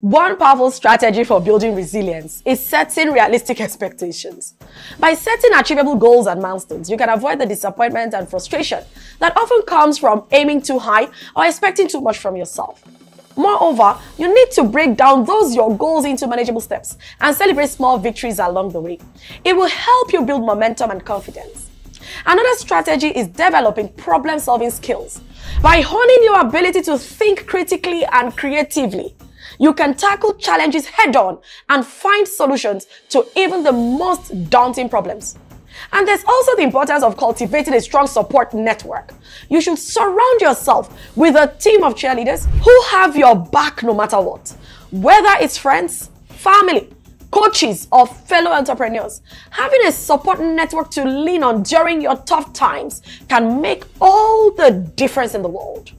One powerful strategy for building resilience is setting realistic expectations. By setting achievable goals and milestones, you can avoid the disappointment and frustration that often comes from aiming too high or expecting too much from yourself. Moreover, you need to break down those your goals into manageable steps and celebrate small victories along the way. It will help you build momentum and confidence. Another strategy is developing problem-solving skills. By honing your ability to think critically and creatively, you can tackle challenges head on and find solutions to even the most daunting problems. And there's also the importance of cultivating a strong support network. You should surround yourself with a team of cheerleaders who have your back no matter what. Whether it's friends, family, coaches, or fellow entrepreneurs, having a support network to lean on during your tough times can make all the difference in the world.